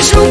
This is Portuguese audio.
beijo